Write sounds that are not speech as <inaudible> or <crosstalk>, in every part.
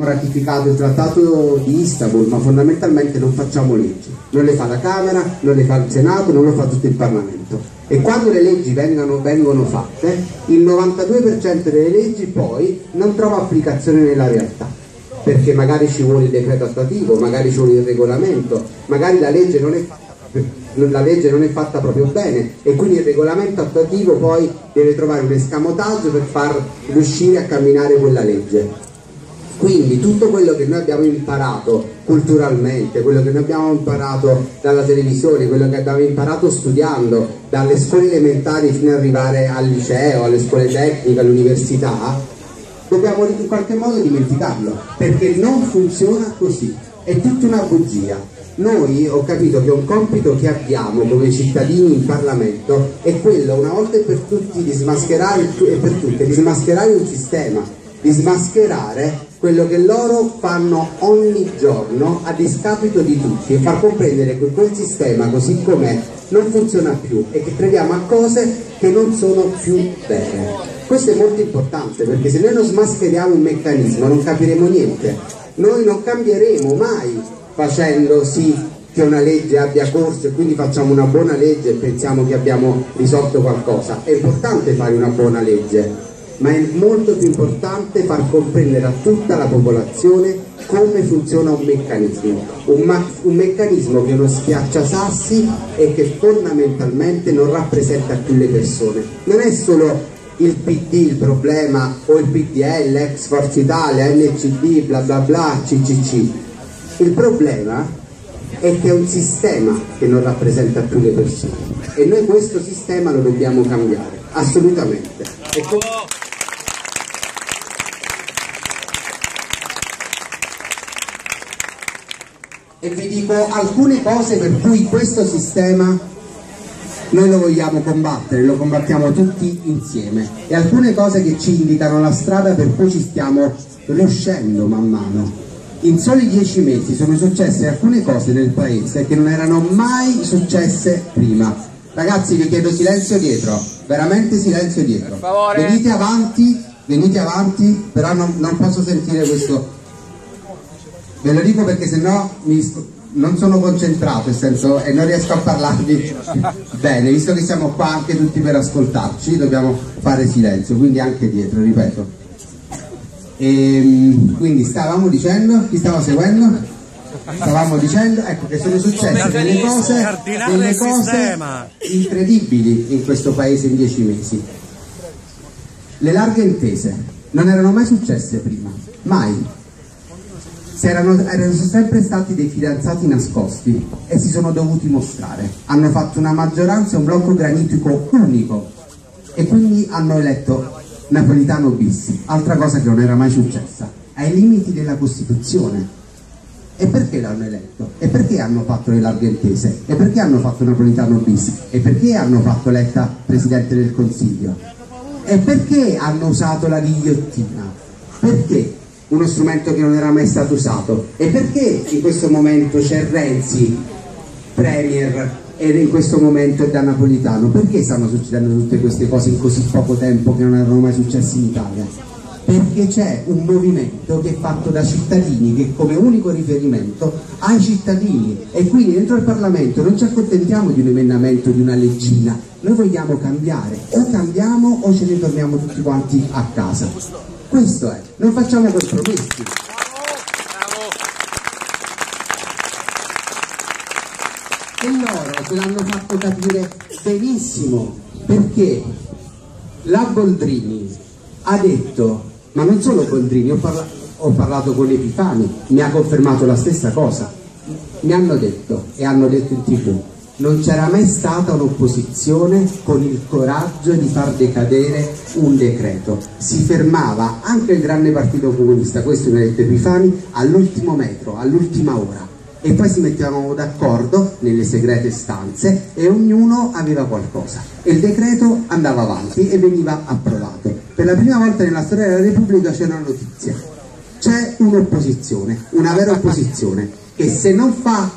ratificato il trattato di Istanbul, ma fondamentalmente non facciamo leggi. Non le fa la Camera, non le fa il Senato, non lo fa tutto il Parlamento. E quando le leggi vengano, vengono fatte, il 92% delle leggi poi non trova applicazione nella realtà. Perché magari ci vuole il decreto attuativo, magari ci vuole il regolamento, magari la legge non è fatta la legge non è fatta proprio bene e quindi il regolamento attuativo poi deve trovare un escamotaggio per far riuscire a camminare quella legge. Quindi tutto quello che noi abbiamo imparato culturalmente, quello che noi abbiamo imparato dalla televisione, quello che abbiamo imparato studiando, dalle scuole elementari fino ad arrivare al liceo, alle scuole tecniche, all'università, dobbiamo in qualche modo dimenticarlo, perché non funziona così, è tutta una bugia. Noi ho capito che un compito che abbiamo come cittadini in Parlamento è quello una volta e per tutti di smascherare e per tutte di smascherare un sistema, di smascherare quello che loro fanno ogni giorno a discapito di tutti e far comprendere che quel sistema così com'è non funziona più e che crediamo a cose che non sono più vere. Questo è molto importante perché se noi non smascheriamo un meccanismo non capiremo niente. Noi non cambieremo mai facendo sì che una legge abbia corso e quindi facciamo una buona legge e pensiamo che abbiamo risolto qualcosa. È importante fare una buona legge, ma è molto più importante far comprendere a tutta la popolazione come funziona un meccanismo, un, un meccanismo che non schiaccia sassi e che fondamentalmente non rappresenta più le persone. Non è solo il PD il problema o il PDL, ex Forza Italia, NCD, bla bla bla, CCC. Il problema è che è un sistema che non rappresenta più le persone e noi questo sistema lo dobbiamo cambiare, assolutamente. E vi dico alcune cose per cui questo sistema noi lo vogliamo combattere, lo combattiamo tutti insieme e alcune cose che ci indicano la strada per cui ci stiamo riuscendo man mano. In soli dieci mesi sono successe alcune cose nel paese che non erano mai successe prima. Ragazzi vi chiedo silenzio dietro, veramente silenzio dietro. Venite avanti, venite avanti, però non, non posso sentire questo Ve lo dico perché sennò mi, non sono concentrato senso, e non riesco a parlarvi <laughs> bene, visto che siamo qua anche tutti per ascoltarci, dobbiamo fare silenzio, quindi anche dietro, ripeto. E, ehm, quindi stavamo dicendo, chi stava seguendo? Stavamo dicendo ecco, che sono successe delle cose, delle cose incredibili in questo paese in dieci mesi. Le larghe intese non erano mai successe prima, mai erano, erano, sempre stati dei fidanzati nascosti e si sono dovuti mostrare. Hanno fatto una maggioranza, un blocco granitico unico e quindi hanno eletto Napolitano bis, altra cosa che non era mai successa, ai limiti della Costituzione. E perché l'hanno eletto? E perché hanno fatto le larghe intese? E perché hanno fatto Napolitano bis? E perché hanno fatto Letta Presidente del Consiglio? E perché hanno usato la ghigliottina? Perché? Uno strumento che non era mai stato usato. E perché in questo momento c'è Renzi, Premier, e in questo momento è da Napolitano? Perché stanno succedendo tutte queste cose in così poco tempo che non erano mai successe in Italia? Perché c'è un movimento che è fatto da cittadini che come unico riferimento ai cittadini e quindi dentro il Parlamento non ci accontentiamo di un emendamento, di una leggina, noi vogliamo cambiare, o cambiamo o ce ne torniamo tutti quanti a casa. Questo è, non facciamo compromessi. E loro ce l'hanno fatto capire benissimo perché la Boldrini ha detto, ma non solo Boldrini, ho, parla ho parlato con Epifani, mi ha confermato la stessa cosa, mi hanno detto e hanno detto in tv non c'era mai stata un'opposizione con il coraggio di far decadere un decreto. Si fermava anche il grande partito comunista, questo mi ha detto Epifani, all'ultimo metro, all'ultima ora. E poi si mettevano d'accordo nelle segrete stanze e ognuno aveva qualcosa. E il decreto andava avanti e veniva approvato. Per la prima volta nella storia della Repubblica c'è una notizia. C'è un'opposizione, una vera opposizione, che se non fa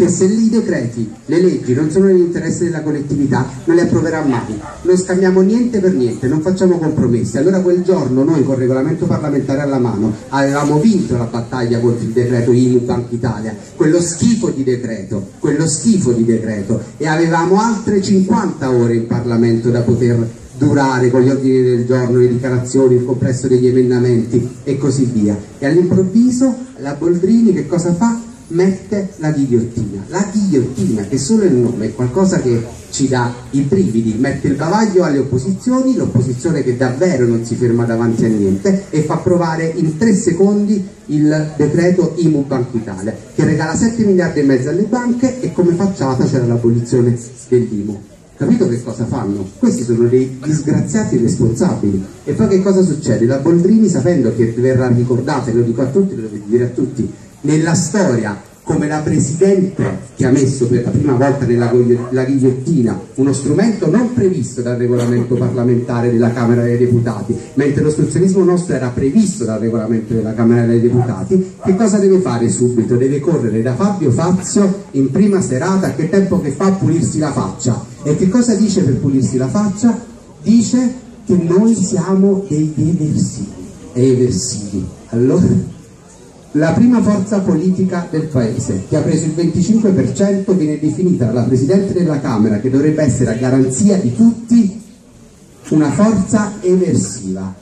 che se i decreti, le leggi non sono nell'interesse della collettività non le approverà mai, non scambiamo niente per niente, non facciamo compromessi. Allora quel giorno noi col regolamento parlamentare alla mano avevamo vinto la battaglia contro il decreto IMU Banca Italia, quello schifo di decreto, quello schifo di decreto e avevamo altre 50 ore in Parlamento da poter durare con gli ordini del giorno, le dichiarazioni, il complesso degli emendamenti e così via. E all'improvviso la Boldrini che cosa fa? Mette la ghigliottina. La ghigliottina, che solo il nome è qualcosa che ci dà i brividi, mette il bavaglio alle opposizioni, l'opposizione che davvero non si ferma davanti a niente e fa approvare in tre secondi il decreto IMU Banca Italia, che regala 7 miliardi e mezzo alle banche e come facciata c'era l'abolizione dell'IMU. Capito che cosa fanno? Questi sono dei disgraziati responsabili. E poi che cosa succede? La Boldrini, sapendo che verrà ricordata, e lo dico a tutti, lo dovete dire a tutti, nella storia come la Presidente che ha messo per la prima volta nella la ghigliottina uno strumento non previsto dal regolamento parlamentare della Camera dei Deputati, mentre l'ostruzionismo nostro era previsto dal regolamento della Camera dei Deputati, che cosa deve fare subito? Deve correre da Fabio Fazio in prima serata, che tempo che fa a pulirsi la faccia. E che cosa dice per pulirsi la faccia? Dice che noi siamo dei eversivi. E eversivi. Allora la prima forza politica del paese, che ha preso il 25%, viene definita dalla Presidente della Camera, che dovrebbe essere a garanzia di tutti, una forza eversiva.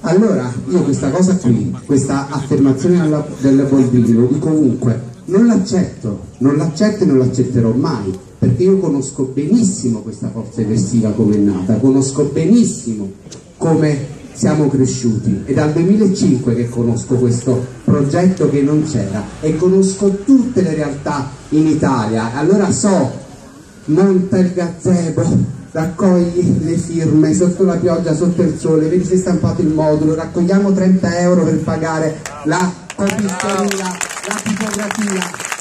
Allora, io questa cosa qui, questa affermazione del Boldini, lo dico ovunque, non l'accetto, non l'accetto e non l'accetterò mai, perché io conosco benissimo questa forza eversiva come è nata, conosco benissimo come siamo cresciuti. È dal 2005 che conosco questo progetto che non c'era e conosco tutte le realtà in Italia. Allora so, monta il gazebo, raccogli le firme sotto la pioggia, sotto il sole, vedi se è stampato il modulo, raccogliamo 30 euro per pagare la copisteria, la tipografia.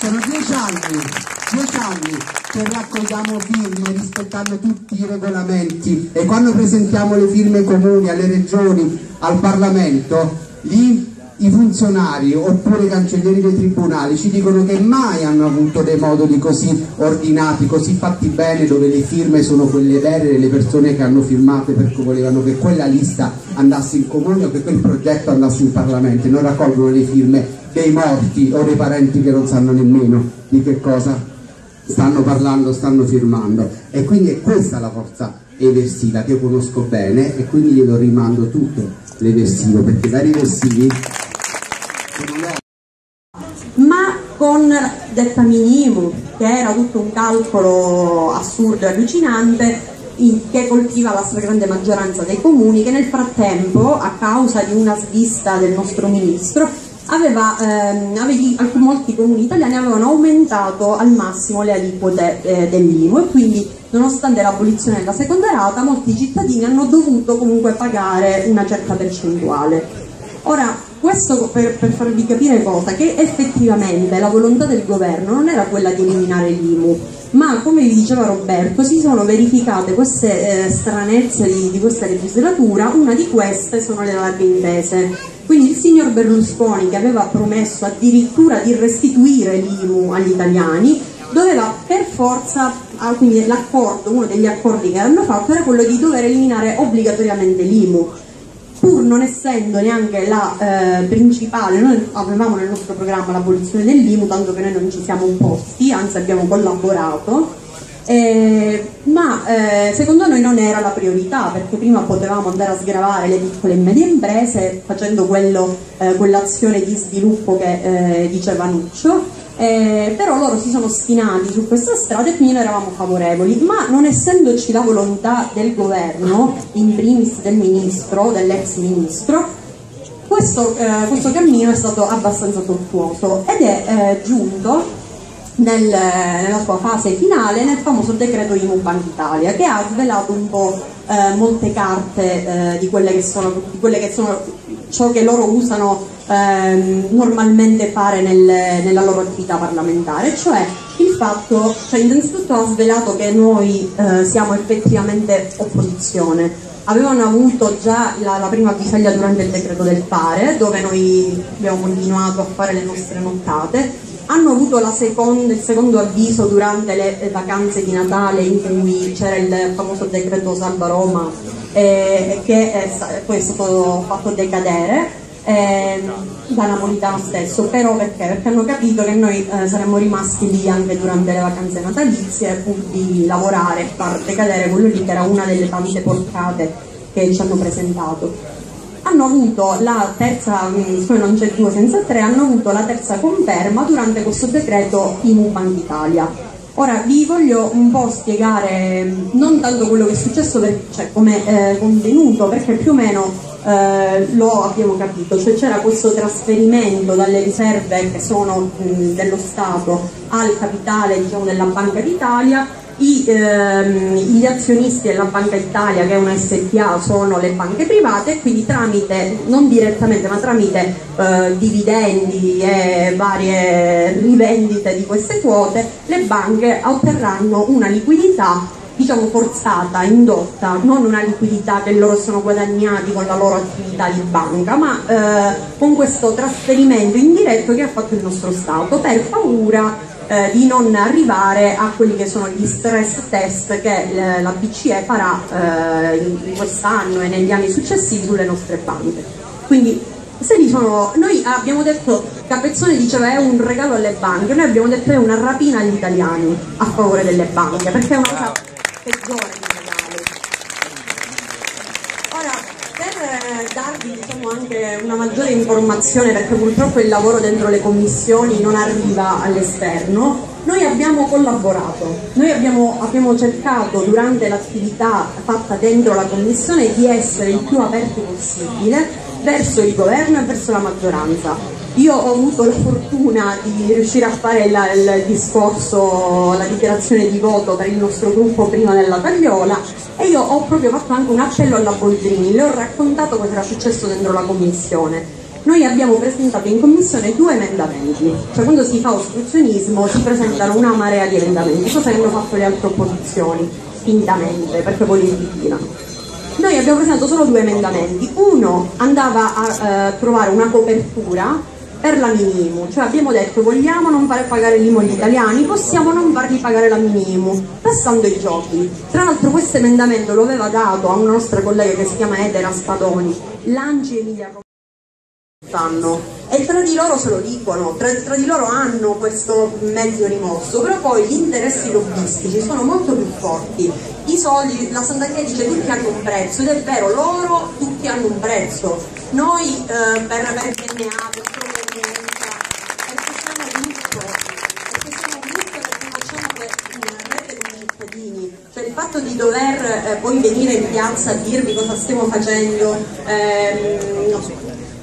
Sono dieci anni, dieci anni che raccogliamo firme rispettando tutti i regolamenti. E quando presentiamo le firme comuni alle regioni, al Parlamento, lì i funzionari oppure i cancellieri dei tribunali ci dicono che mai hanno avuto dei moduli così ordinati, così fatti bene, dove le firme sono quelle vere delle persone che hanno firmato perché volevano che quella lista andasse in comune o che quel progetto andasse in Parlamento non raccolgono le firme dei morti o dei parenti che non sanno nemmeno di che cosa stanno parlando, stanno firmando. E quindi è questa la forza eversiva che conosco bene e quindi glielo rimando tutto l'eversivo perché da riversivi ma con detta minimo che era tutto un calcolo assurdo e allucinante che colpiva la stragrande maggioranza dei comuni che nel frattempo a causa di una svista del nostro ministro aveva, ehm, avevi, molti comuni italiani avevano aumentato al massimo le aliquote eh, dell'IMU e quindi nonostante l'abolizione della seconda rata molti cittadini hanno dovuto comunque pagare una certa percentuale. Ora, questo per, per, farvi capire cosa? Che effettivamente la volontà del governo non era quella di eliminare l'IMU, ma come vi diceva Roberto si sono verificate queste eh, stranezze di, di questa legislatura, una di queste sono le larghe intese quindi il signor Berlusconi, che aveva promesso addirittura di restituire l'IMU agli italiani, doveva per forza, ah, quindi l'accordo, uno degli accordi che hanno fatto era quello di dover eliminare obbligatoriamente l'IMU pur non essendo neanche la eh, principale, noi avevamo nel nostro programma l'abolizione dell'IMU, tanto che noi non ci siamo opposti, anzi abbiamo collaborato, eh, ma eh, secondo noi non era la priorità perché prima potevamo andare a sgravare le piccole e medie imprese facendo eh, quell'azione di sviluppo che eh, diceva Nuccio. Eh, però loro si sono spinati su questa strada e quindi noi eravamo favorevoli. Ma non essendoci la volontà del governo in primis del ministro, dell'ex ministro questo, eh, questo, cammino è stato abbastanza tortuoso ed è giunto nel, nella sua fase finale nel famoso decreto IMU Banca Italia che ha svelato un po' eh, molte carte eh, di, quelle che sono, di quelle che sono ciò che loro usano eh, normalmente fare nel, nella loro attività parlamentare, cioè il fatto, cioè innanzitutto ha svelato che noi eh, siamo effettivamente opposizione, avevano avuto già la, la prima avvisaglia durante il decreto del pare, dove noi abbiamo continuato a fare le nostre nottate, hanno avuto seconda, il secondo avviso durante le vacanze di Natale in cui c'era il famoso decreto Salva Roma eh, che è, poi è stato fatto decadere eh, da Napolitano stesso, però perché? Perché hanno capito che noi eh, saremmo rimasti lì anche durante le vacanze natalizie pur di lavorare e far decadere quello lì che era una delle tante porcate che ci hanno presentato hanno avuto la terza, siccome non c'è due senza tre, hanno avuto la terza conferma durante questo decreto IMU Bank Italia. Ora vi voglio un po' spiegare non tanto quello che è successo, cioè come eh, contenuto, perché più o meno eh, lo abbiamo capito, cioè c'era questo trasferimento dalle riserve che sono mh, dello Stato al capitale diciamo, della Banca d'Italia i, ehm, gli azionisti della Banca Italia, che è una SPA, sono le banche private quindi tramite, non direttamente, ma tramite eh, dividendi e varie rivendite di queste quote, le banche otterranno una liquidità diciamo forzata, indotta, non una liquidità che loro sono guadagnati con la loro attività di banca, ma eh, con questo trasferimento indiretto che ha fatto il nostro Stato per paura eh, di non arrivare a quelli che sono gli stress test che eh, la BCE farà eh, in quest'anno e negli anni successivi sulle nostre banche. Quindi se li sono, noi abbiamo detto, Capezzone diceva è un regalo alle banche, noi abbiamo detto è una rapina agli italiani a favore delle banche, perché è una cosa peggiore di regalo. Ora, per darvi diciamo, anche una maggiore informazione, perché purtroppo il lavoro dentro le commissioni non arriva all'esterno, noi abbiamo collaborato, noi abbiamo, abbiamo cercato durante l'attività fatta dentro la commissione di essere il più aperti possibile verso il governo e verso la maggioranza. Io ho avuto la fortuna di riuscire a fare la, il discorso, la dichiarazione di voto per il nostro gruppo prima della tagliola e io ho proprio fatto anche un appello alla Boldrini, le ho raccontato cosa era successo dentro la commissione. Noi abbiamo presentato in commissione due emendamenti, cioè quando si fa ostruzionismo si presentano una marea di emendamenti, cosa che hanno fatto le altre opposizioni, fintamente, perché poi li ritirano. Noi abbiamo presentato solo due emendamenti, uno andava a eh, trovare una copertura per la minimo, cioè abbiamo detto vogliamo non fare pagare l'IMO agli italiani, possiamo non fargli pagare la minimo, passando i giochi. Tra l'altro questo emendamento lo aveva dato a una nostra collega che si chiama Edera Spadoni, l'Angi Emilia fanno e tra di loro se lo dicono, tra, tra, di loro hanno questo mezzo rimosso, però poi gli interessi lobbistici sono molto più forti. I soldi, la Santa Chiesa dice tutti hanno un prezzo ed è vero, loro tutti hanno un prezzo. Noi eh, per avere DNA, per provenienza, perché siamo giusto, perché siamo giusto perché facciamo una rete con i cittadini, cioè il fatto di dover eh, poi venire in piazza a dirvi cosa stiamo facendo, ehm,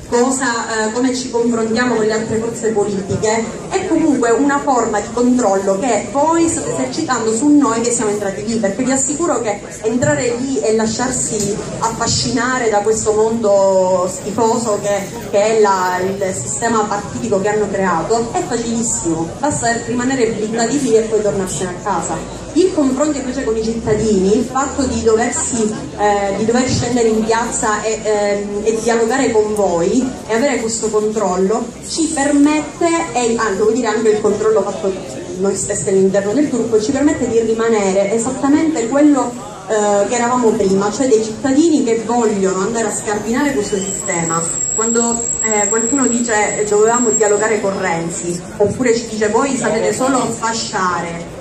cosa, eh, come ci confrontiamo con le altre forze politiche, è comunque una forma di controllo che voi state esercitando su noi che siamo entrati lì, perché vi assicuro che entrare lì e lasciarsi affascinare da questo mondo schifoso che, che è la, il sistema partitico che hanno creato è facilissimo, basta rimanere blindati lì e poi tornarsene a casa il confronto invece con i cittadini, il fatto di, doversi, eh, di dover scendere in piazza e, ehm, e, dialogare con voi e avere questo controllo ci permette, e ah, devo dire anche il controllo fatto noi stessi all'interno del gruppo, ci permette di rimanere esattamente quello eh, che eravamo prima, cioè dei cittadini che vogliono andare a scardinare questo sistema. Quando eh, qualcuno dice eh, dovevamo dialogare con Renzi, oppure ci dice voi sapete solo fasciare,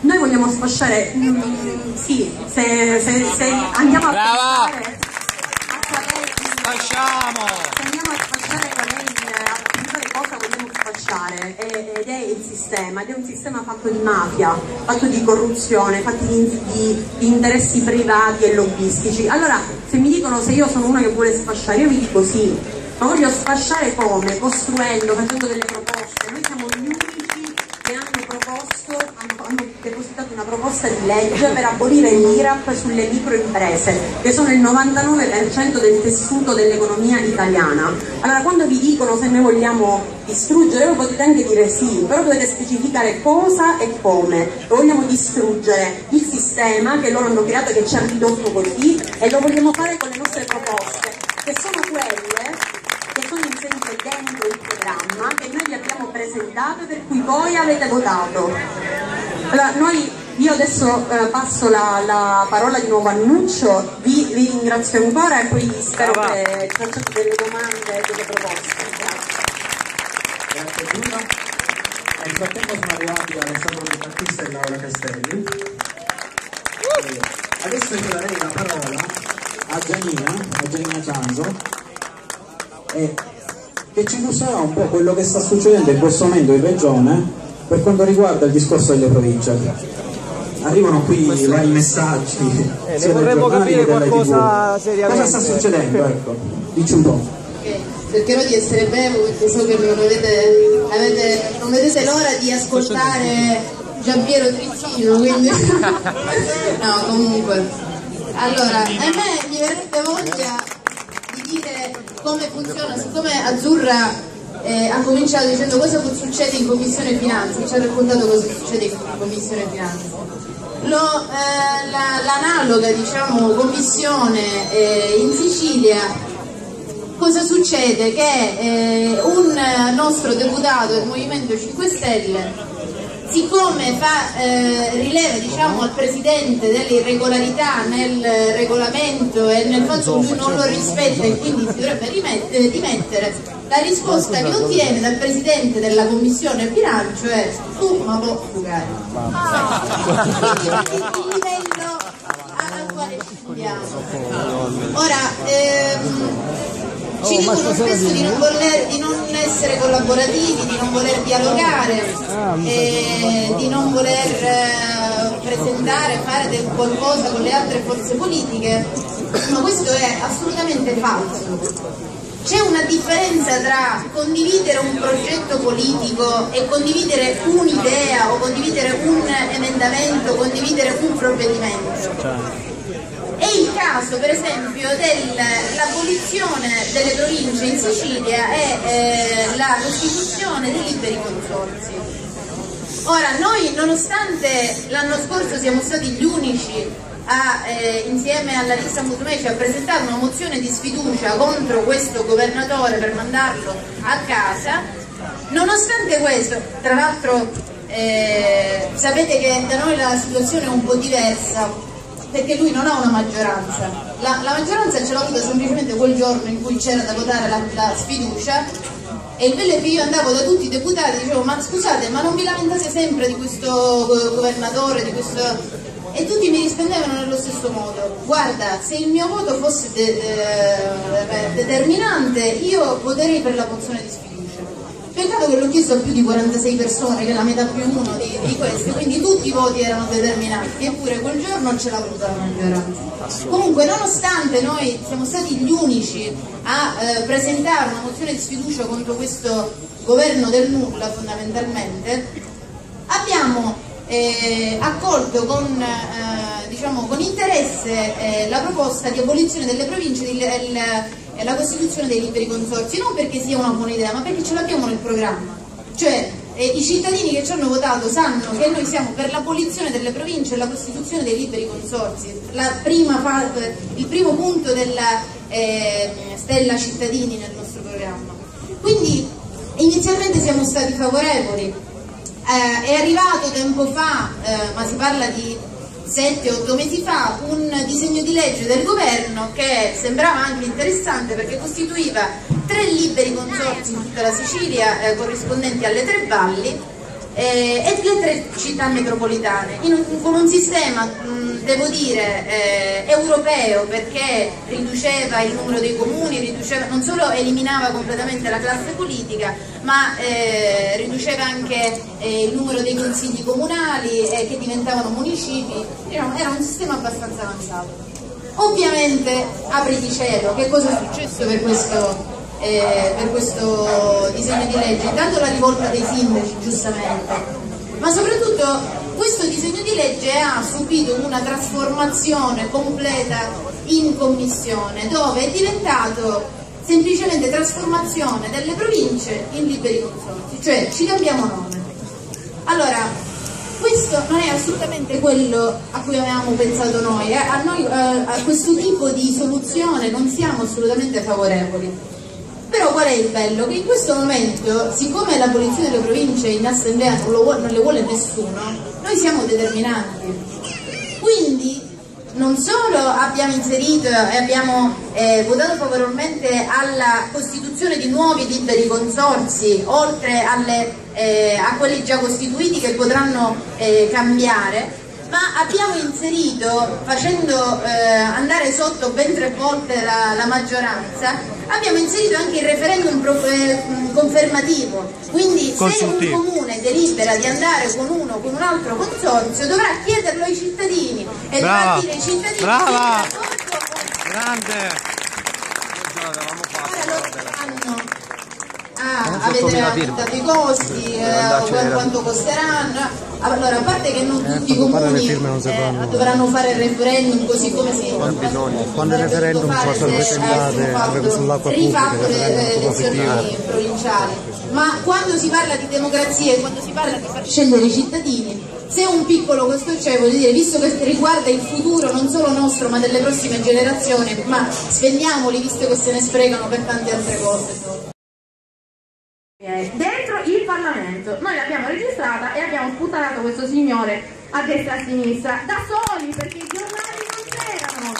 noi vogliamo sfasciare, mm, sì, se, se, se, andiamo a Brava! Sfasciamo! Se andiamo a sfasciare qual è il, cosa vogliamo sfasciare ed è il sistema, ed è un sistema fatto di mafia, fatto di corruzione, fatto di, di, di interessi privati e lobbistici. Allora, se mi dicono se io sono una che vuole sfasciare, io vi dico sì, ma voglio sfasciare come? Costruendo, facendo delle proposte. Noi siamo gli unici che hanno proposto, hanno, hanno depositato una proposta di legge per abolire l'IRAP sulle microimprese, che sono il 99% del tessuto dell'economia italiana. Allora quando vi dicono se noi vogliamo distruggere, voi potete anche dire sì, però dovete specificare cosa e come. Lo vogliamo distruggere il sistema che loro hanno creato, che ci ha ridotto così, e lo vogliamo fare con le nostre proposte, che sono quelle che sono inserite dentro il programma che noi vi abbiamo presentato presentato e per cui voi avete votato. Allora, noi, io adesso eh, passo la, la, parola di nuovo a Nuccio, vi, vi, ringrazio ancora e poi spero ah, che ci facciate delle domande e delle proposte. Grazie. Grazie Giulia. Nel frattempo sono arrivati Alessandro De Battista e Laura Castelli. Adesso io darei la parola a Gianina, a Gianina Cianzo, e che ci illustrerà un po' quello che sta succedendo in questo momento in regione per quanto riguarda il discorso delle province. Arrivano qui vari messaggi. Eh, ne vorremmo capire qualcosa seriamente. Cosa sta succedendo? Ecco, dici un po'. cercherò di essere breve perché so che non avete, avete, non vedete l'ora di ascoltare Giampiero Trizzino, quindi <laughs> no comunque. Allora, a me mi verrebbe voglia di dire come funziona, siccome Azzurra eh, ha cominciato dicendo cosa succede in Commissione Finanze, ci ha raccontato cosa succede in Commissione Finanze. Eh, l'analoga diciamo, commissione eh, in Sicilia cosa succede? Che eh, un nostro deputato del Movimento 5 Stelle siccome fa, eh, rileva diciamo, al Presidente delle irregolarità nel regolamento e nel fatto che non lo rispetta e quindi si dovrebbe dimettere, la risposta che ottiene dal Presidente della Commissione bilancio è tu ma può fugare. Quindi il livello al quale scendiamo. Ora, ehm, ci oh, dicono spesso di non, voler, di non, essere collaborativi, di non voler dialogare, ah, eh, di non voler eh, presentare, fare del qualcosa con le altre forze politiche, ma questo è assolutamente falso. C'è una differenza tra condividere un progetto politico e condividere un'idea o condividere un emendamento, condividere un provvedimento. È il caso per esempio dell'abolizione delle province in Sicilia e eh, la costituzione dei liberi consorzi. Ora, noi nonostante l'anno scorso siamo stati gli unici a, eh, insieme alla lista Musumeci a presentare una mozione di sfiducia contro questo governatore per mandarlo a casa, nonostante questo, tra l'altro eh, sapete che da noi la situazione è un po' diversa, perché lui non ha una maggioranza. La, la maggioranza ce l'ha avuta semplicemente quel giorno in cui c'era da votare la, la, sfiducia e il bello è che io andavo da tutti i deputati e dicevo ma scusate ma non vi lamentate sempre di questo governatore, di questo... E tutti mi rispondevano nello stesso modo, guarda, se il mio voto fosse de de determinante io voterei per la mozione di sfiducia. Peccato che l'ho chiesto a più di 46 persone, che è la metà più uno di, di queste, quindi tutti i voti erano determinati, eppure quel giorno ce l'ha avuta la maggioranza. Comunque, nonostante noi siamo stati gli unici a eh, presentare una mozione di sfiducia contro questo governo del nulla fondamentalmente, abbiamo eh, accolto con, eh, diciamo, con interesse eh, la proposta di abolizione delle province, di, il, è la costituzione dei liberi consorzi, non perché sia una buona idea, ma perché ce l'abbiamo nel programma. Cioè, eh, i cittadini che ci hanno votato sanno che noi siamo per l'abolizione delle province e la costituzione dei liberi consorzi. Fase, il primo punto della eh, stella cittadini nel nostro programma. Quindi inizialmente siamo stati favorevoli. Eh, è arrivato tempo fa, eh, ma si parla di 7-8 mesi fa un disegno di legge del governo che sembrava anche interessante perché costituiva tre liberi consorzi in tutta la Sicilia eh, corrispondenti alle tre valli eh, e le tre città metropolitane, un, con un sistema, mh, devo dire, eh, europeo perché riduceva il numero dei comuni, riduceva, non solo eliminava completamente la classe politica, ma eh, riduceva anche eh, il numero dei consigli comunali eh, che diventavano municipi, era un sistema abbastanza avanzato. Ovviamente, apri di cielo, che cosa è successo per questo eh, per questo disegno di legge, intanto la rivolta dei sindaci giustamente, ma soprattutto questo disegno di legge ha subito una trasformazione completa in commissione dove è diventato semplicemente trasformazione delle province in liberi consorzi, cioè ci cambiamo nome. Allora, questo non è assolutamente quello a cui avevamo pensato noi, eh? a, noi eh, a questo tipo di soluzione non siamo assolutamente favorevoli qual è il bello? Che in questo momento, siccome l'abolizione delle province in assemblea non, lo, non le vuole nessuno, noi siamo determinanti. Quindi non solo abbiamo inserito e abbiamo eh, votato favorevolmente alla costituzione di nuovi liberi consorzi, oltre alle, eh, a quelli già costituiti che potranno eh, cambiare, ma abbiamo inserito, facendo eh, andare sotto ben tre volte la, la, maggioranza, abbiamo inserito anche il referendum pro, eh, confermativo, quindi se un comune delibera di andare con uno o con un altro consorzio dovrà chiederlo ai cittadini e Brava. dovrà dire ai cittadini Brava. Grande! Non avete dato i costi, eh, quanto costeranno. Allora, a parte che non tutti i quando fare le comuni firme eh, dovranno fare il referendum così come si. Quando il referendum fatto se presentate, sull'acqua rifatto pubblica, le, elezioni provinciali. Ma quando si parla di democrazia e quando si parla di far scegliere i cittadini, se un piccolo questo c'è, voglio dire, visto che riguarda il futuro non solo nostro ma delle prossime generazioni, ma spendiamoli visto che se ne sprecano per tante altre cose. Eh, dentro il Parlamento. Noi l'abbiamo registrata e abbiamo sputtanato questo signore a destra e a sinistra, da soli, perché i giornali non c'erano,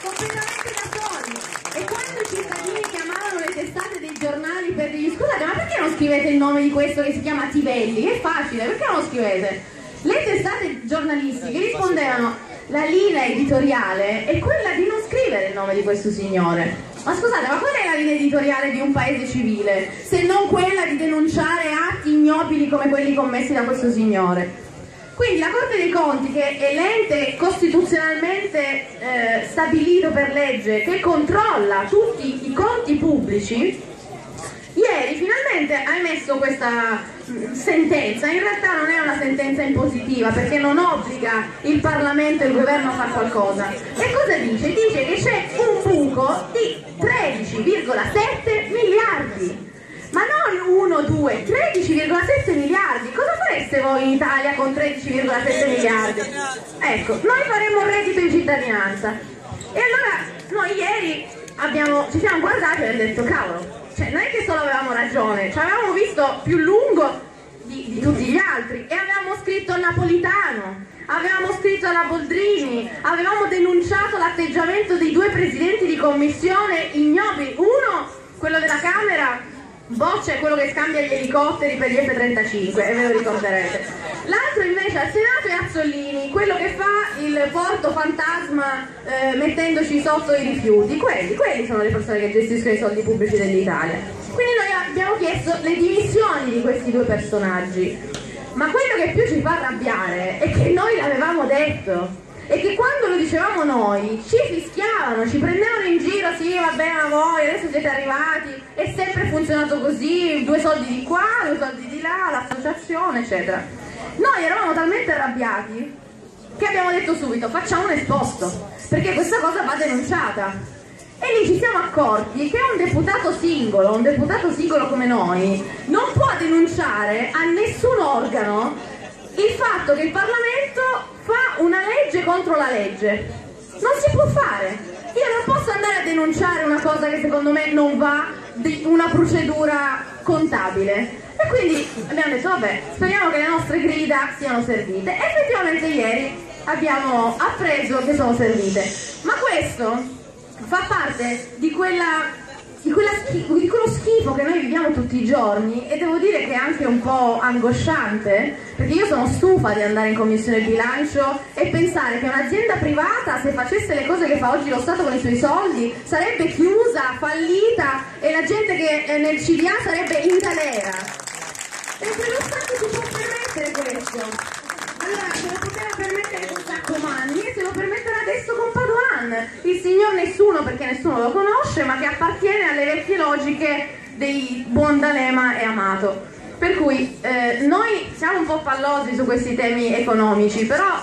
completamente da soli. E quando i cittadini chiamavano le testate dei giornali per dirgli scusate, ma perché non scrivete il nome di questo che si chiama Tivelli? Che è facile, perché non lo scrivete? Le testate giornalistiche rispondevano la linea editoriale è quella di non scrivere il nome di questo signore. Ma scusate, ma qual è la linea editoriale di un paese civile? Se non quella di denunciare atti ignobili come quelli commessi da questo signore. Quindi la Corte dei Conti, che è l'ente costituzionalmente eh, stabilito per legge, che controlla tutti i conti pubblici, Ieri finalmente ha emesso questa sentenza, in realtà non è una sentenza impositiva perché non obbliga il Parlamento e il governo a fare qualcosa. E cosa dice? Dice che c'è un buco di 13,7 miliardi. Ma non 1, 2, 13,7 miliardi. Cosa fareste voi in Italia con 13,7 miliardi? Ecco, noi faremmo il reddito di cittadinanza. E allora noi ieri abbiamo, ci siamo guardati e abbiamo detto cavolo, cioè non è che solo avevamo ragione, ci avevamo visto più lungo di, di tutti gli altri e avevamo scritto a Napolitano, avevamo scritto alla Boldrini, avevamo denunciato l'atteggiamento dei due presidenti di commissione ignobili, uno quello della Camera Boccia è quello che scambia gli elicotteri per gli F-35 e ve lo ricorderete. L'altro invece al Senato è Azzolini, quello che fa il porto fantasma eh, mettendoci sotto i rifiuti. Quelli, quelli sono le persone che gestiscono i soldi pubblici dell'Italia. Quindi noi abbiamo chiesto le dimissioni di questi due personaggi. Ma quello che più ci fa arrabbiare è che noi l'avevamo detto e che quando lo dicevamo noi ci fischiavano, ci prendevano in giro, sì va bene ma voi adesso siete arrivati, è sempre funzionato così, due soldi di qua, due soldi di là, l'associazione eccetera. Noi eravamo talmente arrabbiati che abbiamo detto subito facciamo un esposto, perché questa cosa va denunciata. E lì ci siamo accorti che un deputato singolo, un deputato singolo come noi, non può denunciare a nessun organo il fatto che il Parlamento fa una legge contro la legge. Non si può fare. Io non posso andare a denunciare una cosa che secondo me non va di una procedura contabile. E quindi abbiamo detto, vabbè, speriamo che le nostre grida siano servite. E effettivamente ieri abbiamo appreso che sono servite. Ma questo fa parte di quella di, schi- di, quello schifo che noi viviamo tutti i giorni e devo dire che è anche un po' angosciante perché io sono stufa di andare in commissione bilancio e pensare che un'azienda privata se facesse le cose che fa oggi lo Stato con i suoi soldi sarebbe chiusa, fallita e la gente che è nel CDA sarebbe in galera. Perché lo Stato si può permettere questo allora se lo poteva permettere con Saccomanni e se lo permetterà adesso con Padoan il signor nessuno perché nessuno lo conosce ma che appartiene alle vecchie logiche dei Buondalema e Amato. Per cui eh, noi siamo un po' pallosi su questi temi economici però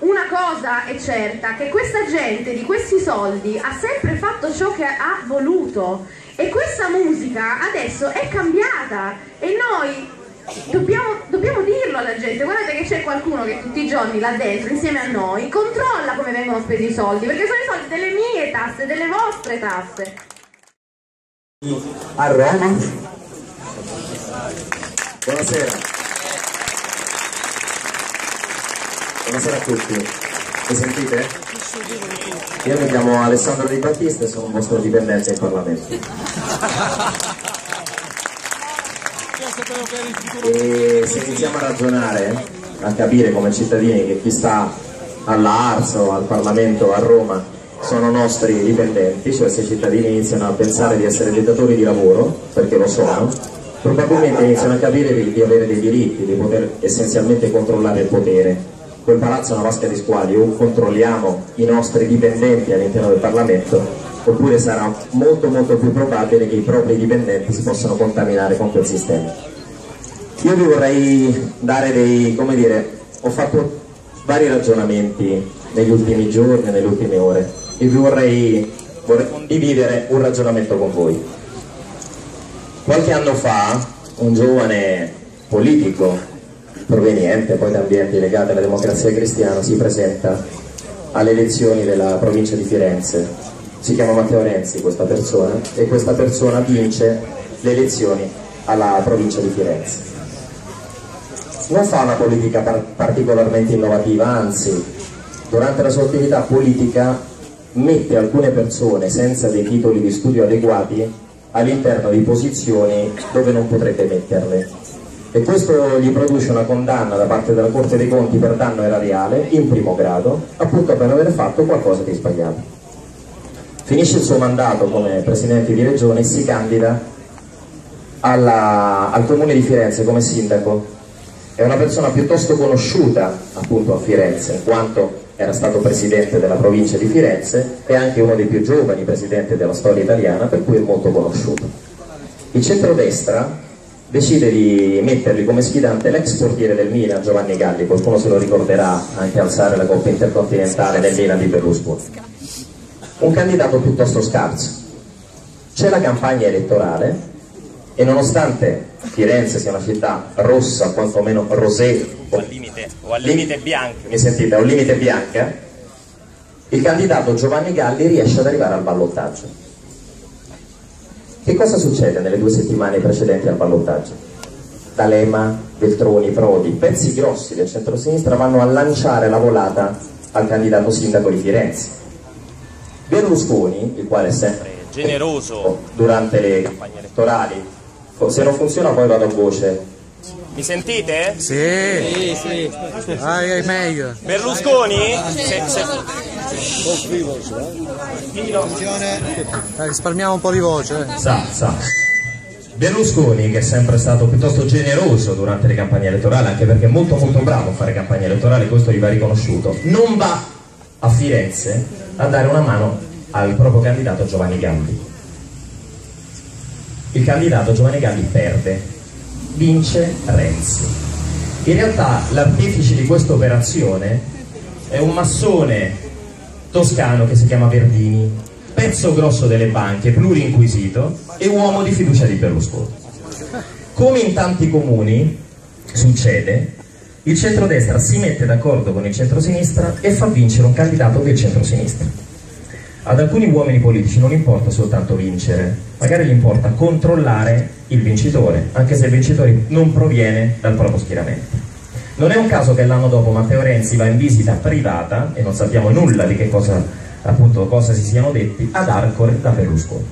una cosa è certa che questa gente di questi soldi ha sempre fatto ciò che ha voluto. E questa musica adesso è cambiata. E noi Dobbiamo, dobbiamo, dirlo alla gente, guardate che c'è qualcuno che tutti i giorni là dentro, insieme a noi, controlla come vengono spesi i soldi, perché sono i soldi delle mie tasse, delle vostre tasse. a Roma. Buonasera. Buonasera a tutti. Mi sentite? Io mi chiamo Alessandro Di Battista e sono un vostro dipendente in Parlamento. E se iniziamo a ragionare, a capire come cittadini che chi sta all'Ars o al Parlamento a Roma sono nostri dipendenti, cioè se i cittadini iniziano a pensare di essere dettatori di lavoro, perché lo sono, probabilmente iniziano a capire di, di avere dei diritti, di poter essenzialmente controllare il potere. Quel palazzo è una vasca di squali, o controlliamo i nostri dipendenti all'interno del Parlamento, oppure sarà molto molto più probabile che i propri dipendenti si possano contaminare con quel sistema. Io vi vorrei dare dei, come dire, ho fatto vari ragionamenti negli ultimi giorni, nelle ultime ore e vi vorrei, vorrei condividere un ragionamento con voi. Qualche anno fa un giovane politico proveniente poi da ambienti legati alla democrazia cristiana si presenta alle elezioni della provincia di Firenze. Si chiama Matteo Renzi questa persona e questa persona vince le elezioni alla provincia di Firenze. Non fa una politica par particolarmente innovativa, anzi durante la sua attività politica mette alcune persone senza dei titoli di studio adeguati all'interno di posizioni dove non potrebbe metterle e questo gli produce una condanna da parte della Corte dei Conti per danno erariale in primo grado appunto per aver fatto qualcosa di sbagliato finisce il suo mandato come presidente di regione e si candida alla, al comune di Firenze come sindaco è una persona piuttosto conosciuta appunto a Firenze in quanto era stato presidente della provincia di Firenze e anche uno dei più giovani presidenti della storia italiana, per cui è molto conosciuto. Il centrodestra decide di mettergli come sfidante l'ex portiere del Milan, Giovanni Galli, qualcuno se lo ricorderà anche alzare la Coppa Intercontinentale nel Milan di Berlusconi. Un candidato piuttosto scarso. C'è la campagna elettorale e nonostante Firenze sia una città rossa, quantomeno rosé, o al limite, o al limite bianca, mi sentite, o al limite bianca, il candidato Giovanni Galli riesce ad arrivare al ballottaggio. Che cosa succede nelle due settimane precedenti al ballottaggio? D'Alema, Veltroni, Prodi, pezzi grossi del centro-sinistra vanno a lanciare la volata al candidato sindaco di Firenze. Berlusconi, il quale è sempre generoso durante le campagne elettorali, se non funziona poi vado a voce. Mi sentite? Sì, sì, sì. Ah, è meglio. Berlusconi? Se, se... Eh, risparmiamo un po' di voce. Eh. Sa, sa. Berlusconi, che è sempre stato piuttosto generoso durante le campagne elettorali, anche perché è molto molto bravo a fare campagne elettorali, questo gli va riconosciuto, non va a Firenze a dare una mano al proprio candidato Giovanni Gambi il candidato Giovanni Galli perde, vince Renzi. In realtà l'artefice di questa operazione è un massone toscano che si chiama Verdini, pezzo grosso delle banche, plurinquisito e uomo di fiducia di Berlusconi. Come in tanti comuni succede, il centrodestra si mette d'accordo con il centrosinistra e fa vincere un candidato del centrosinistra ad alcuni uomini politici non importa soltanto vincere, magari gli importa controllare il vincitore, anche se il vincitore non proviene dal proprio schieramento. Non è un caso che l'anno dopo Matteo Renzi va in visita privata, e non sappiamo nulla di che cosa, appunto, cosa si siano detti, ad Arcore da Berlusconi.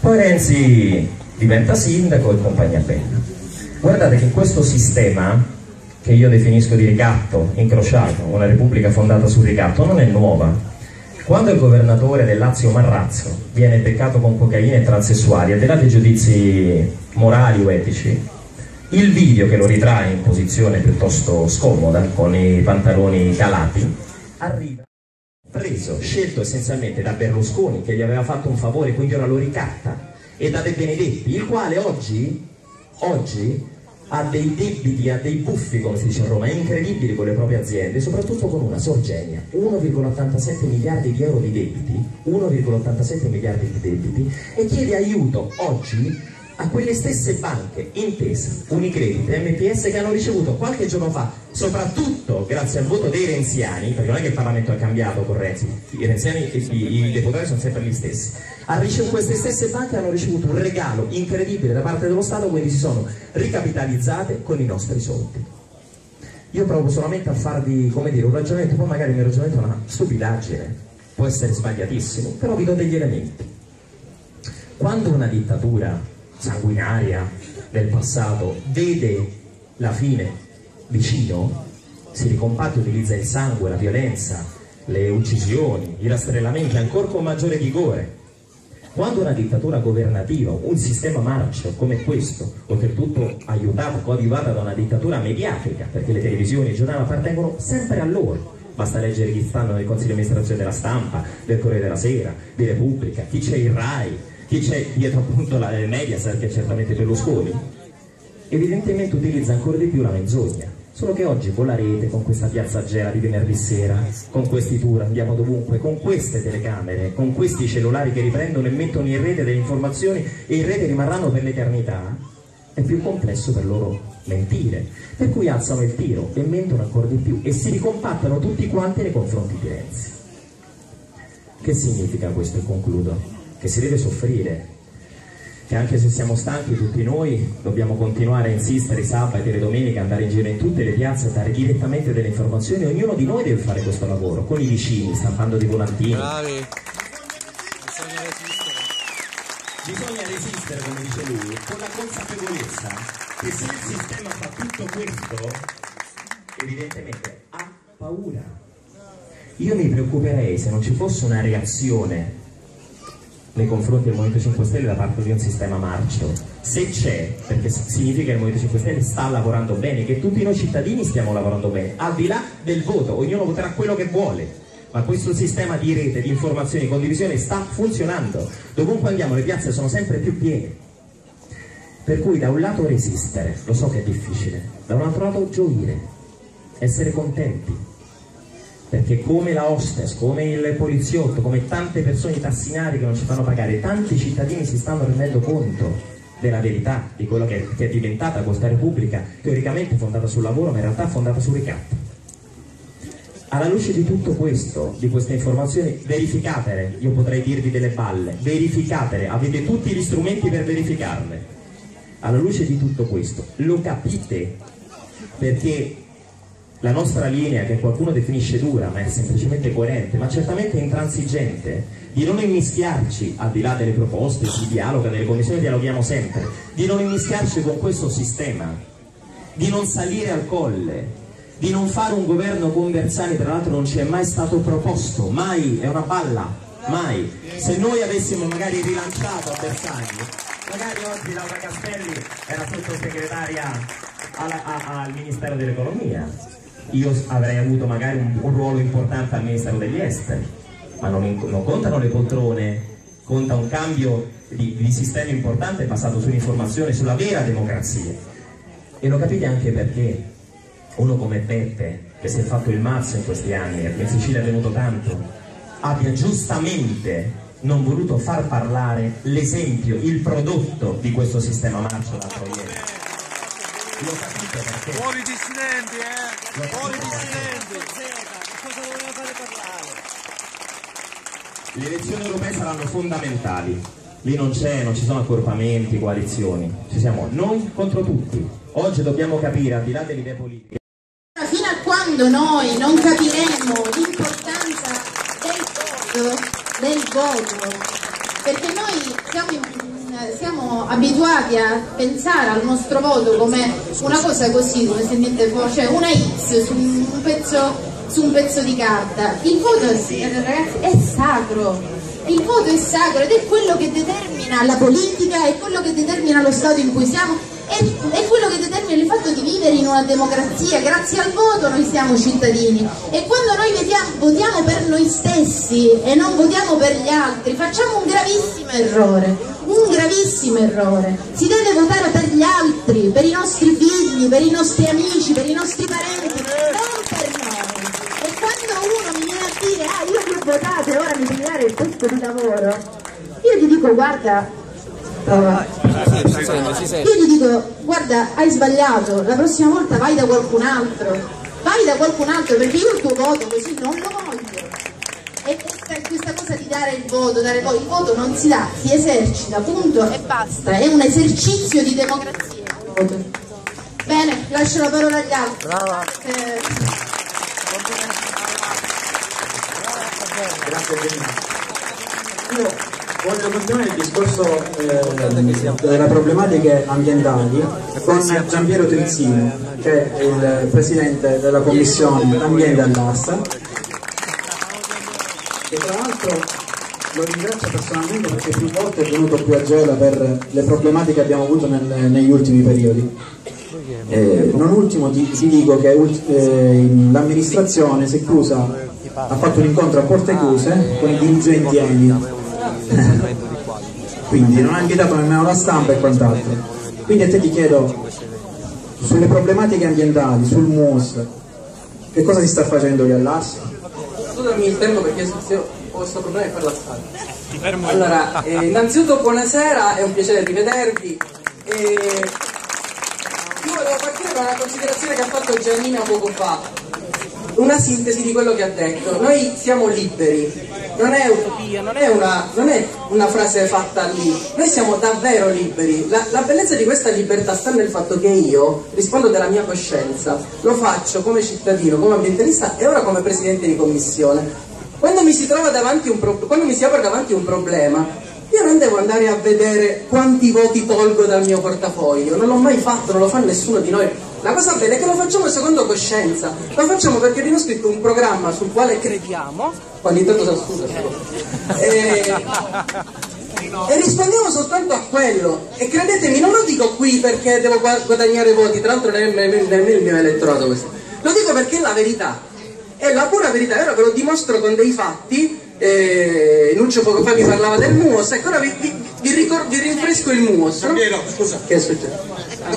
Poi Renzi diventa sindaco e compagnia bella. Guardate che questo sistema, che io definisco di ricatto incrociato, una repubblica fondata sul ricatto, non è nuova, quando il governatore del Lazio Marrazzo viene beccato con cocaina e transessuali, al di giudizi morali o etici, il video che lo ritrae in posizione piuttosto scomoda, con i pantaloni calati, arriva preso, scelto essenzialmente da Berlusconi, che gli aveva fatto un favore, quindi ora lo ricatta, e da De Benedetti, il quale oggi, oggi ha dei debiti, ha dei buffi, come si dice a Roma, incredibili con le proprie aziende, soprattutto con una Sorgenia, 1,87 miliardi di euro di debiti, 1,87 miliardi di debiti, e chiede aiuto oggi a quelle stesse banche, Intesa, Unicredit e MPS che hanno ricevuto qualche giorno fa, soprattutto grazie al voto dei renziani, perché non è che il Parlamento è cambiato con Renzi, i renziani, i, i deputati sono sempre gli stessi, ricevuto, queste stesse banche hanno ricevuto un regalo incredibile da parte dello Stato, quindi si sono ricapitalizzate con i nostri soldi. Io provo solamente a farvi, dire, un ragionamento, poi magari il mio ragionamento è una stupidaggine, può essere sbagliatissimo, però vi do degli elementi. Quando una dittatura sanguinaria del passato vede la fine vicino, si ricompatta e utilizza il sangue, la violenza, le uccisioni, i rastrellamenti ancora con maggiore vigore. Quando una dittatura governativa, un sistema marcio come questo, oltretutto aiutata, coadiuvata da una dittatura mediatica, perché le televisioni e i giornali appartengono sempre a loro, basta leggere chi stanno nel consiglio di amministrazione della stampa, del Corriere della Sera, di Repubblica, chi c'è il RAI, chi c'è dietro appunto la Mediaset che è certamente Berlusconi. Evidentemente utilizza ancora di più la menzogna. Solo che oggi con la rete, con questa piazza gela di venerdì sera con questi tour andiamo dovunque con queste telecamere, con questi cellulari che riprendono e mettono in rete delle informazioni e in rete rimarranno per l'eternità è più complesso per loro mentire. Per cui alzano il tiro e mentono ancora di più e si ricompattano tutti quanti nei confronti di Renzi. Che significa questo? E concludo? Che si deve soffrire, che anche se siamo stanchi tutti noi dobbiamo continuare a insistere i sabati e le domeniche, andare in giro in tutte le piazze a dare direttamente delle informazioni, ognuno di noi deve fare questo lavoro, con i vicini, stampando dei volantini. Bravi. Bisogna resistere. Bisogna resistere, come dice lui, con la consapevolezza che se il sistema fa tutto questo, evidentemente ha paura. Io mi preoccuperei se non ci fosse una reazione nei confronti del Movimento 5 Stelle da parte di un sistema marcio. Se c'è, perché significa che il Movimento 5 Stelle sta lavorando bene, che tutti noi cittadini stiamo lavorando bene, al di là del voto, ognuno voterà quello che vuole. Ma questo sistema di rete, di informazioni, condivisione sta funzionando. Dovunque andiamo le piazze sono sempre più piene. Per cui da un lato resistere, lo so che è difficile, da un altro lato gioire, essere contenti, perché come la hostess, come il poliziotto, come tante persone, tassinari che non ci fanno pagare, tanti cittadini si stanno rendendo conto della verità, di quello che, che è diventata questa Repubblica, teoricamente fondata sul lavoro, ma in realtà fondata sul ricatto. Alla luce di tutto questo, di queste informazioni, verificatele, io potrei dirvi delle balle, verificatele, avete tutti gli strumenti per verificarle. Alla luce di tutto questo, lo capite, perché la nostra linea, che qualcuno definisce dura, ma è semplicemente coerente, ma certamente intransigente, di non immischiarci, al di là delle proposte, si dialoga, nelle commissioni dialoghiamo sempre, di non immischiarci con questo sistema, di non salire al colle, di non fare un governo con Bersani, tra l'altro non ci è mai stato proposto, mai, è una balla, mai. Se noi avessimo magari rilanciato a Bersani, magari oggi Laura Castelli era sottosegretaria al Ministero dell'Economia, io avrei avuto magari un, un ruolo importante al Ministero degli Esteri, ma non, non contano le poltrone, conta un cambio di, di sistema importante basato sull'informazione, sulla vera democrazia. E lo capite anche perché uno come Beppe, che si è fatto il mazzo in questi anni, che in Sicilia è venuto tanto, abbia giustamente non voluto far parlare l'esempio, il prodotto di questo sistema marcio l'altro ieri. Lo capite perché? Fuori dissidenti, eh! Fuori dissidenti! Cosa voleva fare parlare? Le elezioni europee saranno fondamentali. Lì non c'è, non ci sono accorpamenti, coalizioni. Ci siamo noi contro tutti. Oggi dobbiamo capire, al di là delle idee politiche. Fino a quando noi non capiremo l'importanza del voto, del voto, perché noi siamo in siamo abituati a pensare al nostro voto come una cosa così, come se niente fosse, cioè una X su un pezzo, su un pezzo di carta. Il voto, ragazzi, è sacro. Il voto è sacro ed è quello che determina la politica, è quello che determina lo Stato in cui siamo, è, è quello che determina il fatto di vivere in una democrazia. Grazie al voto noi siamo cittadini e quando noi vediamo, votiamo per noi stessi e non votiamo per gli altri, facciamo un gravissimo errore un gravissimo errore. Si deve votare per gli altri, per i nostri figli, per i nostri amici, per i nostri parenti, non per noi. E quando uno mi viene a dire, ah io vi ho votato e ora mi devi dare il posto di lavoro, io gli dico guarda, prova. Io gli dico, guarda, hai sbagliato, la prossima volta vai da qualcun altro, vai da qualcun altro perché io il tuo voto così non lo voglio. Cosa di dare il voto, dare voto, il voto non si dà, si esercita, punto e basta, è un esercizio di democrazia. Bene, lascio la parola agli altri. Eh, Grazie Io voglio continuare il discorso eh, delle problematiche ambientali con Giampiero Trizzino, che è il presidente della commissione ambiente all'ASSA, e tra l'altro lo ringrazio personalmente perché più volte è venuto qui a Gela per le problematiche che abbiamo avuto nel- negli ultimi periodi. Eh, non ultimo ti, ti dico che eh, l'amministrazione chiusa, ha fatto un incontro a porte chiuse con i dirigenti ENI, <laughs> quindi non ha invitato nemmeno la stampa e quant'altro. Quindi a te ti chiedo, sulle problematiche ambientali, sul MUOS, che cosa si sta facendo lì all'AS? Scusami il tempo perché se ho questo problema di fare la strada. Allora, eh, innanzitutto buonasera, è un piacere rivedervi. E io volevo partire da una considerazione che ha fatto Giannina poco fa, una sintesi di quello che ha detto. Noi siamo liberi, non è utopia, non è una, non è una frase fatta lì, noi siamo davvero liberi. La, la bellezza di questa libertà sta nel fatto che io rispondo della mia coscienza, lo faccio come cittadino, come ambientalista e ora come presidente di commissione. Quando mi si, trova davanti pro- quando mi si apre davanti un problema, io non devo andare a vedere quanti voti tolgo dal mio portafoglio, non l'ho mai fatto, non lo fa nessuno di noi. La cosa bella è che lo facciamo secondo coscienza, lo facciamo perché abbiamo scritto un programma sul quale crediamo, ogni tanto si scusa, e, e rispondiamo soltanto a quello. E credetemi, non lo dico qui perché devo gua- guadagnare voti, tra l'altro non è il mio elettorato questo, lo dico perché è la verità, è la pura verità, ora ve lo dimostro con dei fatti. Eh, Nuccio poco fa mi parlava del MUOS, ecco ora vi, vi, vi ricor- vi rinfresco il MUOS. no? scusa. Che è successo? Ah.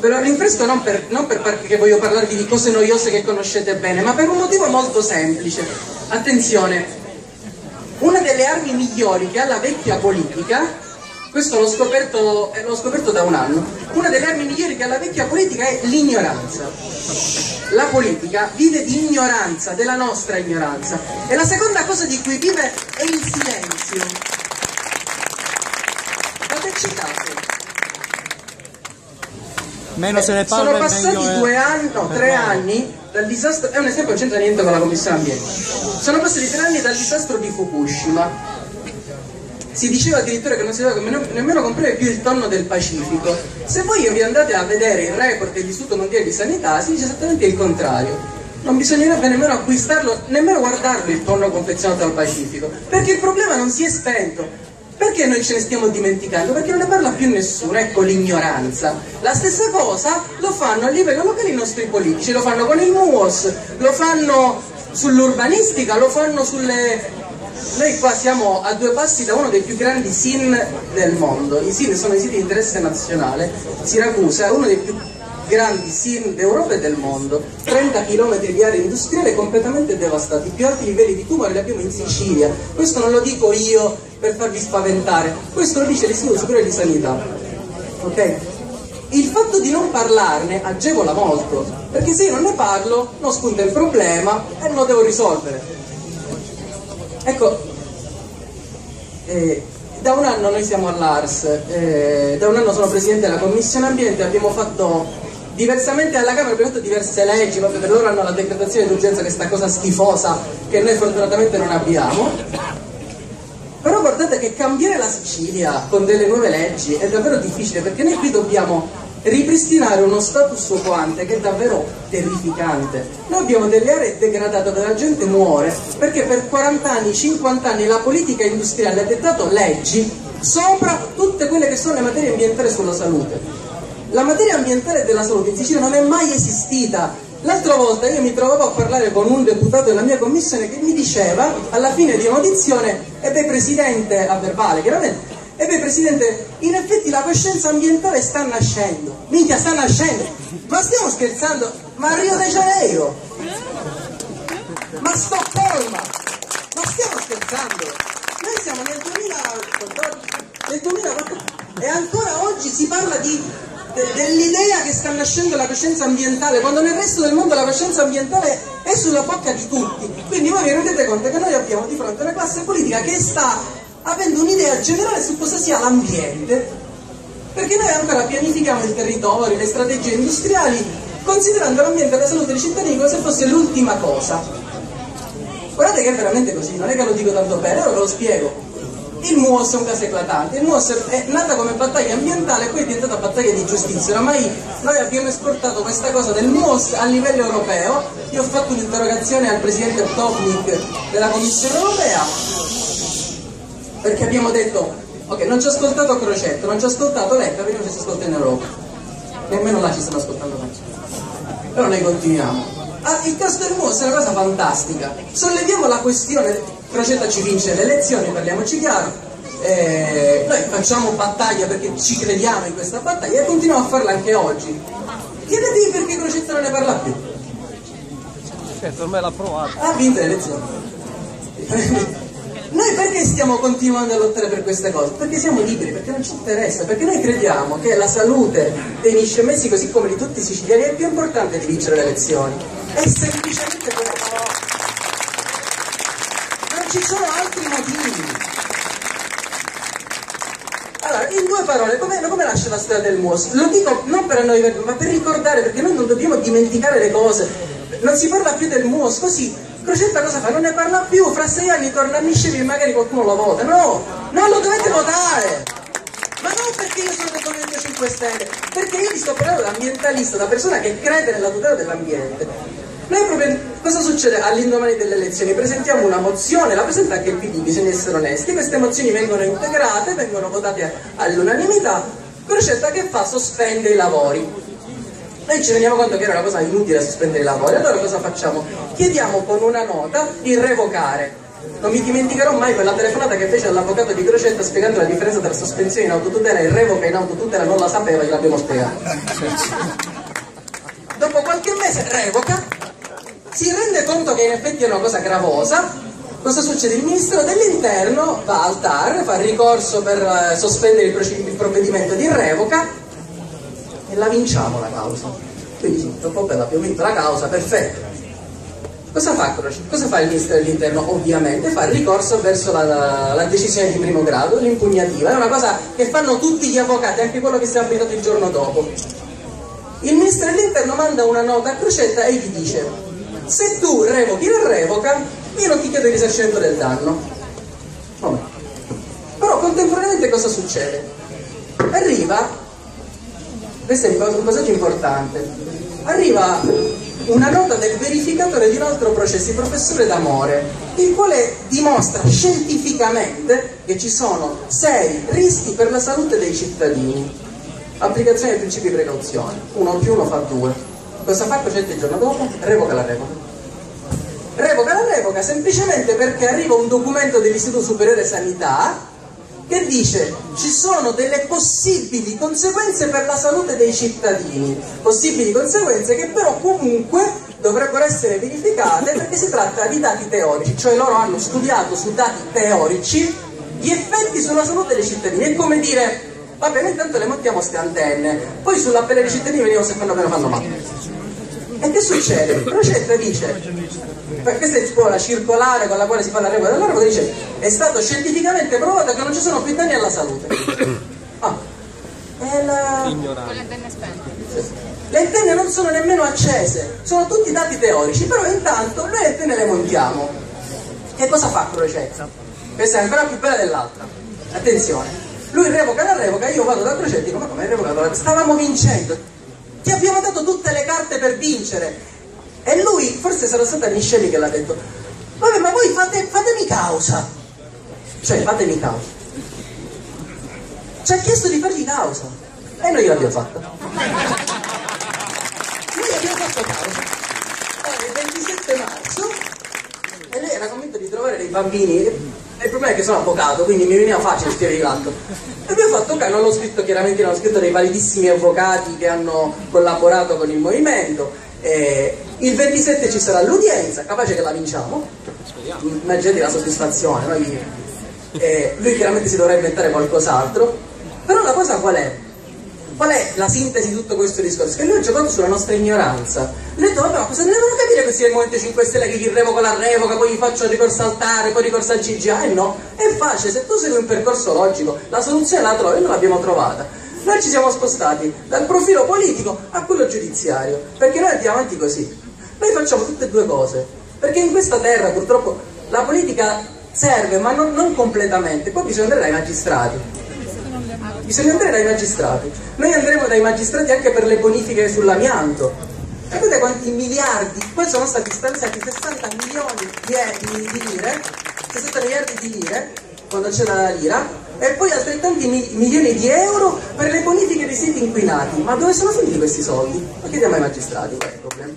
Ve lo rinfresco non, per, non per perché voglio parlarvi di cose noiose che conoscete bene, ma per un motivo molto semplice. Attenzione, una delle armi migliori che ha la vecchia politica, questo l'ho scoperto, eh, l'ho scoperto da un anno, una delle armi migliori che ha la vecchia politica è l'ignoranza. La politica vive di ignoranza, della nostra ignoranza. E la seconda cosa di cui vive è il silenzio. Fateci caso. Meno se ne Sono parla e passati due anni, no, tre anni dal disastro, è un esempio che non c'entra niente con la commissione ambiente. Sono passati tre anni dal disastro di Fukushima. Si diceva addirittura che non si doveva nemmeno, comprare più il tonno del Pacifico. Se voi vi andate a vedere il report dell'Istituto Mondiale di Sanità, si dice esattamente il contrario. Non bisognerebbe nemmeno acquistarlo, nemmeno guardarlo il tonno confezionato al Pacifico, perché il problema non si è spento. Perché noi ce ne stiamo dimenticando? Perché non ne parla più nessuno, ecco l'ignoranza. La stessa cosa lo fanno a livello locale i nostri politici, lo fanno con il MUOS, lo fanno sull'urbanistica, lo fanno sulle... Noi qua siamo a due passi da uno dei più grandi SIN del mondo. I SIN sono i siti di interesse nazionale. Siracusa è uno dei più grandi SIN d'Europa e del mondo. 30 km di area industriale completamente devastati. I più alti livelli di tumore li abbiamo in Sicilia. Questo non lo dico io per farvi spaventare, questo lo dice l'Istituto Superiore di Sanità. Ok? Il fatto di non parlarne agevola molto, perché se io non ne parlo non spunta il problema e non lo devo risolvere. Ecco, eh, da un anno noi siamo all'ARS, eh, da un anno sono presidente della commissione ambiente, abbiamo fatto diversamente alla Camera, abbiamo fatto diverse leggi, proprio per loro hanno la decretazione d'urgenza, questa cosa schifosa che noi fortunatamente non abbiamo. Però guardate che cambiare la Sicilia con delle nuove leggi è davvero difficile perché noi qui dobbiamo ripristinare uno status quo ante che è davvero terrificante. Noi abbiamo delle aree degradate dove la gente muore perché per 40 anni, 50 anni la politica industriale ha dettato leggi sopra tutte quelle che sono le materie ambientali sulla salute. La materia ambientale della salute in Sicilia non è mai esistita. L'altra volta io mi trovavo a parlare con un deputato della mia commissione che mi diceva, alla fine di un'audizione, e beh Presidente, a verbale chiaramente, e beh Presidente, in effetti la coscienza ambientale sta nascendo. Minchia, sta nascendo. Ma stiamo scherzando? Ma Rio de Janeiro? Ma Stoccolma? Ma stiamo scherzando? Noi siamo nel 2014, nel 2014 e ancora oggi si parla di, de- dell'idea che sta nascendo la coscienza ambientale, quando nel resto del mondo la coscienza ambientale è sulla bocca di tutti. Quindi voi vi rendete conto che noi abbiamo di fronte una classe politica che sta avendo un'idea generale su cosa sia l'ambiente, perché noi ancora pianifichiamo il territorio, le strategie industriali, considerando l'ambiente e la salute dei cittadini come se fosse l'ultima cosa. Guardate che è veramente così, non è che lo dico tanto bene, ora ve lo spiego. Il MUOS è un caso eclatante, il MUOS è nata come battaglia ambientale e poi è diventata battaglia di giustizia. Oramai noi abbiamo esportato questa cosa del MUOS a livello europeo, io ho fatto un'interrogazione al presidente Topnik della Commissione europea perché abbiamo detto, ok, non ci ha ascoltato Crocetto, non ci ha ascoltato Letta, perché non ci ascolta in Europa. Nemmeno là ci stanno ascoltando mai. Però noi continuiamo. Ah, il caso del MUOS è una cosa fantastica. Solleviamo la questione, Crocetta ci vince le elezioni, parliamoci chiaro. Eh, noi facciamo battaglia perché ci crediamo in questa battaglia e continuiamo a farla anche oggi. Chiedetevi perché Crocetta non ne parla più. Certo, ormai l'ha provato. Ha vinto le elezioni. <laughs> Noi perché stiamo continuando a lottare per queste cose? Perché siamo liberi, perché non ci interessa, perché noi crediamo che la salute dei niscemesi così come di tutti i siciliani è più importante di vincere le elezioni. È semplicemente quello. Non ci sono altri motivi. Allora, in due parole, come, come nasce la storia del MUOS? Lo dico non per noi, ma per ricordare, perché noi non dobbiamo dimenticare le cose. Non si parla più del MUOS, così Crocetta cosa fa? Non ne parla più, fra sei anni torna a Niscevi e magari qualcuno lo vota. No, non lo dovete votare! Ma non perché io sono del Movimento 5 Stelle, perché io vi sto parlando da ambientalista, da persona che crede nella tutela dell'ambiente. Noi proprio, cosa succede all'indomani delle elezioni? Presentiamo una mozione, la presenta anche il PD, bisogna essere onesti, queste mozioni vengono integrate, vengono votate all'unanimità, Crocetta che fa? Sospende i lavori. Noi ci rendiamo conto che era una cosa inutile sospendere i lavori, allora cosa facciamo? Chiediamo con una nota di revocare. Non mi dimenticherò mai quella telefonata che fece all'avvocato di Crocetta spiegando la differenza tra sospensione in autotutela e revoca in autotutela, non la sapeva, gliel'abbiamo spiegato. Dopo qualche mese revoca, si rende conto che in effetti è una cosa gravosa, cosa succede? Il Ministero dell'Interno va al TAR, fa ricorso per eh, sospendere il provvedimento di revoca la vinciamo la causa. Quindi dopo bella abbiamo vinto la causa, perfetto. Cosa fa? Cosa fa il Ministero dell'Interno? Ovviamente fa il ricorso verso la, la- la decisione di primo grado, l'impugnativa. È una cosa che fanno tutti gli avvocati, anche quello che si è abilitato il giorno dopo. Il Ministro dell'Interno manda una nota a Crocetta e gli dice se tu revochi la revoca, io non ti chiedo il risarcimento del danno. Vabbè. Però contemporaneamente cosa succede? Arriva, questo è un pas- un passaggio importante, arriva una nota del verificatore di un altro processo, il professore D'Amore, il quale dimostra scientificamente che ci sono seri rischi per la salute dei cittadini. Applicazione dei principi di precauzione, uno più uno fa due. Cosa fa Cocetta il giorno dopo? Revoca la revoca. Revoca la revoca semplicemente perché arriva un documento dell'Istituto Superiore Sanità che dice ci sono delle possibili conseguenze per la salute dei cittadini, possibili conseguenze che però comunque dovrebbero essere verificate perché si tratta di dati teorici, cioè loro hanno studiato su dati teorici gli effetti sulla salute dei cittadini. È come dire, vabbè, noi intanto le montiamo queste antenne, poi sulla pelle dei cittadini vediamo se fanno bene o fanno male. E che succede? Crocetta dice, perché questa è tipo la circolare con la quale si fa la regola della regola, dice, è stato scientificamente provato che non ci sono più danni alla salute. <coughs> Ah, e la... Le antenne non sono nemmeno accese, sono tutti dati teorici, però intanto noi le antenne le montiamo. Che cosa fa Crocetta? Questa è ancora più bella dell'altra. Attenzione, lui revoca la revoca, io vado da Crocetta e dico, ma come hai revocato? Stavamo vincendo, ti abbiamo dato tutte le carte per vincere. E lui, forse sarà stata Nisceli che l'ha detto, vabbè ma voi fate, fatemi causa. Cioè, fatemi causa. Ci ha chiesto di fargli causa. E noi gliel'abbiamo fatta. Noi abbiamo fatto causa. Poi il 27 marzo, e lei era convinto di trovare dei bambini. Il problema è che sono avvocato, quindi mi veniva facile scrivere l'atto. E abbiamo fatto, ok, non l'ho scritto chiaramente, l'hanno scritto dei validissimi avvocati che hanno collaborato con il movimento. Eh, il 27 ci sarà l'udienza, capace che la vinciamo. Immaginate la soddisfazione, noi eh, lui chiaramente si dovrà inventare qualcos'altro, però la cosa qual è? Qual è la sintesi di tutto questo discorso? Che ha giocato sulla nostra ignoranza. Ha detto, ma cosa ne devono capire questi del Movimento 5 Stelle che gli revoco la revoca, poi gli faccio il ricorso al TAR, poi ricorso al CGA? Eh no, è facile, se tu segui un percorso logico, la soluzione la trovi, noi l'abbiamo trovata. Noi ci siamo spostati dal profilo politico a quello giudiziario, perché noi andiamo avanti così. Noi facciamo tutte e due cose, perché in questa terra purtroppo la politica serve, ma non, non completamente, poi bisogna andare dai magistrati bisogna andare dai magistrati. Noi andremo dai magistrati anche per le bonifiche sull'amianto. Sapete quanti miliardi? Poi sono stati stanziati 60 milioni di, di, lire, 60 miliardi di lire, quando c'era la lira, e poi altrettanti mi, milioni di euro per le bonifiche dei siti inquinati. Ma dove sono finiti questi soldi? Ma chiediamo ai magistrati, qual è il problema?